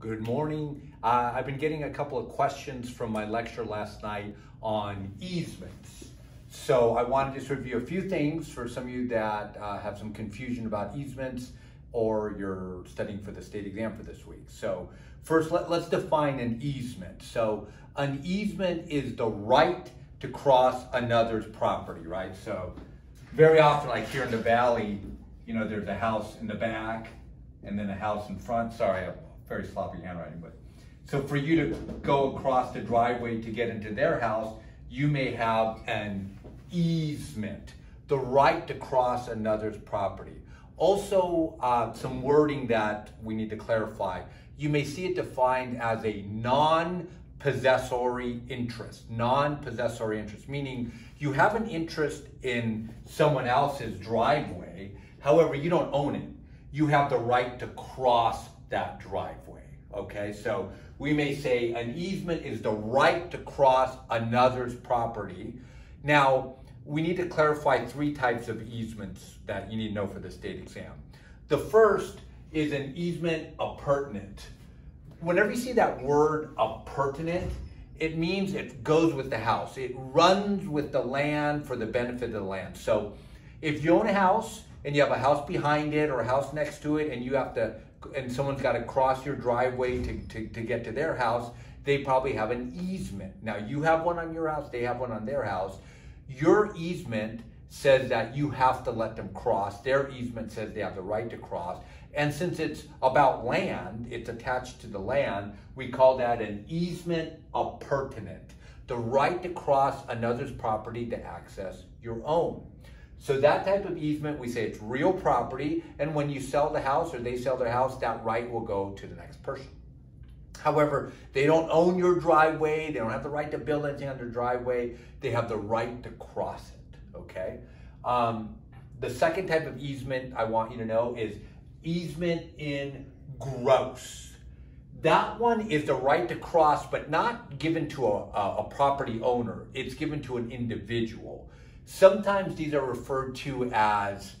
Good morning. Uh, I've been getting a couple of questions from my lecture last night on easements. So I wanted to review a few things for some of you that uh, have some confusion about easements or you're studying for the state exam for this week. So first, let, let's define an easement. So an easement is the right to cross another's property, right? So very often, like here in the valley, you know, there's a house in the back and then a house in front. Sorry, very sloppy handwriting, but so for you to go across the driveway to get into their house, you may have an easement, the right to cross another's property. Also, uh, some wording that we need to clarify. You may see it defined as a non-possessory interest, non-possessory interest, meaning you have an interest in someone else's driveway, however, you don't own it. You have the right to cross that driveway. Okay, so we may say an easement is the right to cross another's property. Now, we need to clarify three types of easements that you need to know for the state exam. The first is an easement appurtenant. Whenever you see that word appurtenant, it means it goes with the house. It runs with the land for the benefit of the land. So if you own a house and you have a house behind it or a house next to it and you have to and someone's got to cross your driveway to, to, to get to their house, they probably have an easement. Now, you have one on your house, they have one on their house. Your easement says that you have to let them cross. Their easement says they have the right to cross. And since it's about land, it's attached to the land, we call that an easement appurtenant. The right to cross another's property to access your own. So that type of easement, we say it's real property, and when you sell the house or they sell their house, that right will go to the next person. However, they don't own your driveway, they don't have the right to build anything on their driveway, they have the right to cross it, okay? Um, the second type of easement I want you to know is easement in gross. That one is the right to cross, but not given to a, a, a property owner. It's given to an individual. Sometimes these are referred to as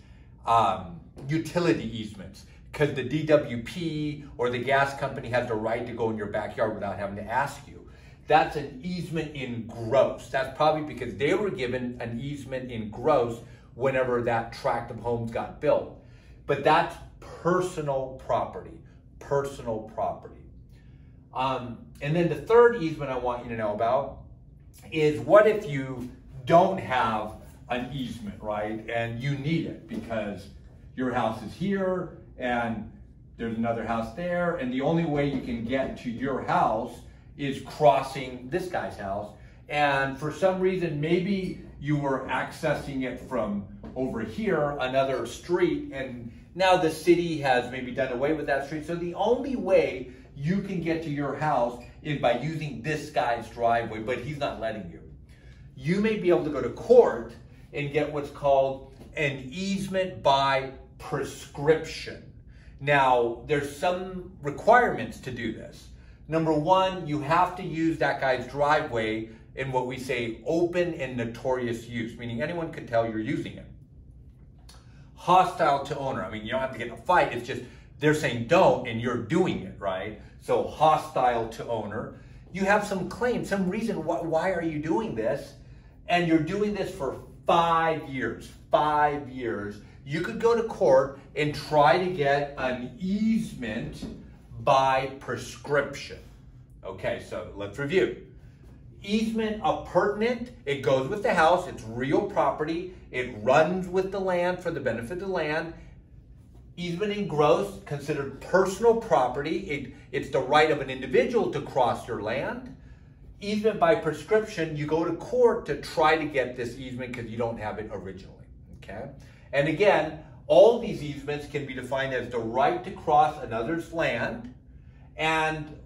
um, utility easements because the DWP or the gas company has the right to go in your backyard without having to ask you. That's an easement in gross. That's probably because they were given an easement in gross whenever that tract of homes got built. But that's personal property, personal property. Um, and then the third easement I want you to know about is what if you don't have an easement, right? And you need it because your house is here and there's another house there. And the only way you can get to your house is crossing this guy's house. And for some reason, maybe you were accessing it from over here, another street, and now the city has maybe done away with that street. So the only way you can get to your house is by using this guy's driveway, but he's not letting you. You may be able to go to court and get what's called an easement by prescription. Now, there's some requirements to do this. Number one, you have to use that guy's driveway in what we say open and notorious use, meaning anyone could tell you're using it. Hostile to owner, I mean, you don't have to get in a fight, it's just they're saying don't and you're doing it, right? So hostile to owner. You have some claim, some reason why, why are you doing this? And you're doing this for five years, five years, you could go to court and try to get an easement by prescription. Okay, so let's review. Easement appurtenant, it goes with the house, it's real property, it runs with the land for the benefit of the land. Easement in gross, considered personal property, it, it's the right of an individual to cross your land easement by prescription, you go to court to try to get this easement because you don't have it originally, okay? And again, all these easements can be defined as the right to cross another's land, and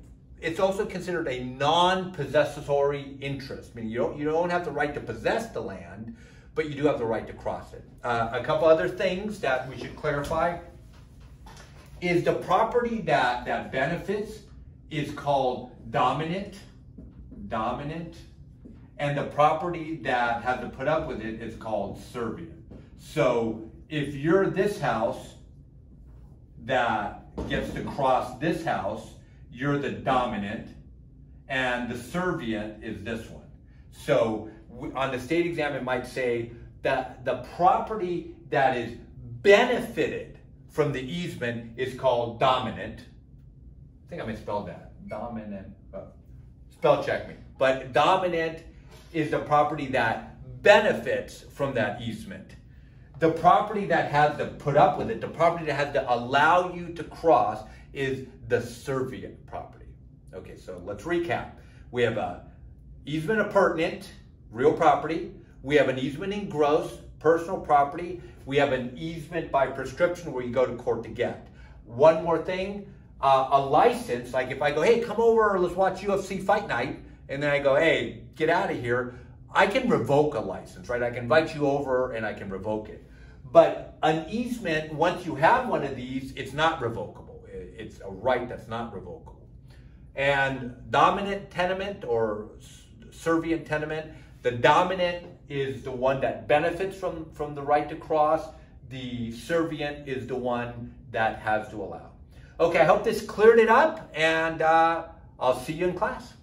it's also considered a non-possessory interest, meaning you don't, you don't have the right to possess the land, but you do have the right to cross it. Uh, a couple other things that we should clarify is the property that, that benefits is called dominant dominant, and the property that has to put up with it is called servient. So if you're this house that gets to cross this house, you're the dominant, and the servient is this one. So on the state exam, it might say that the property that is benefited from the easement is called dominant. I think I misspelled that. Dominant. Spell check me. But dominant is the property that benefits from that easement. The property that has to put up with it, the property that has to allow you to cross is the servient property. Okay, so let's recap. We have a easement appurtenant, real property. We have an easement in gross, personal property. We have an easement by prescription where you go to court to get. One more thing, uh, a license, like if I go, hey, come over, let's watch UFC fight night, and then I go, hey, get out of here, I can revoke a license, right? I can invite you over and I can revoke it. But an easement, once you have one of these, it's not revocable. It's a right that's not revocable. And dominant tenement or servient tenement, the dominant is the one that benefits from, from the right to cross. The servient is the one that has to allow. Okay, I hope this cleared it up and uh, I'll see you in class.